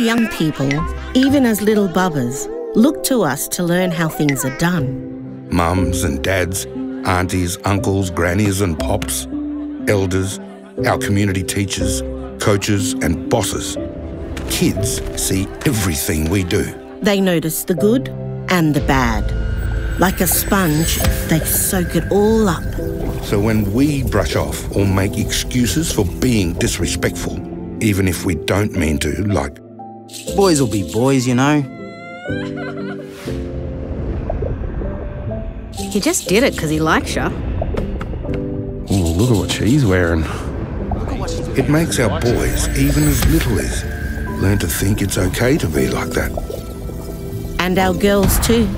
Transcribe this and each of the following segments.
young people, even as little bubbers, look to us to learn how things are done. Mums and dads, aunties, uncles, grannies and pops, elders, our community teachers, coaches and bosses. Kids see everything we do. They notice the good and the bad. Like a sponge, they soak it all up. So when we brush off or make excuses for being disrespectful, even if we don't mean to, like, Boys will be boys, you know. He just did it because he likes you. Ooh, look at what she's wearing. it makes our boys, even as little as, learn to think it's okay to be like that. And our girls too.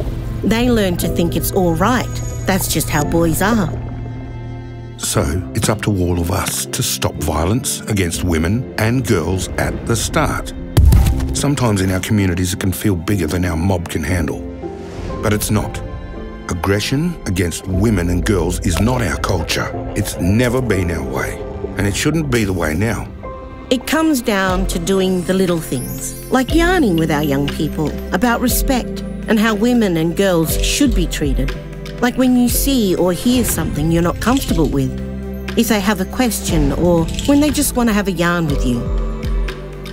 They learn to think it's all right. That's just how boys are. So it's up to all of us to stop violence against women and girls at the start. Sometimes in our communities it can feel bigger than our mob can handle. But it's not. Aggression against women and girls is not our culture. It's never been our way. And it shouldn't be the way now. It comes down to doing the little things, like yarning with our young people about respect and how women and girls should be treated. Like when you see or hear something you're not comfortable with, if they have a question or when they just want to have a yarn with you.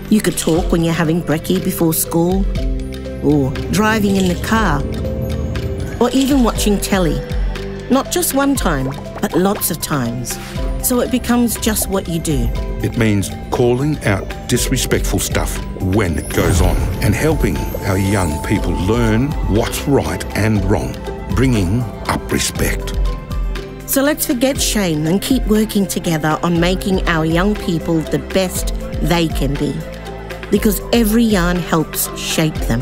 You could talk when you're having brekkie before school, or driving in the car, or even watching telly. Not just one time, but lots of times. So it becomes just what you do. It means calling out disrespectful stuff when it goes on and helping our young people learn what's right and wrong, bringing up respect. So let's forget shame and keep working together on making our young people the best they can be. Because every yarn helps shape them.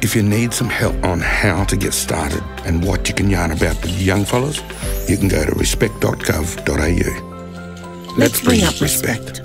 If you need some help on how to get started and what you can yarn about with young fellas, you can go to respect.gov.au. Let's bring up respect.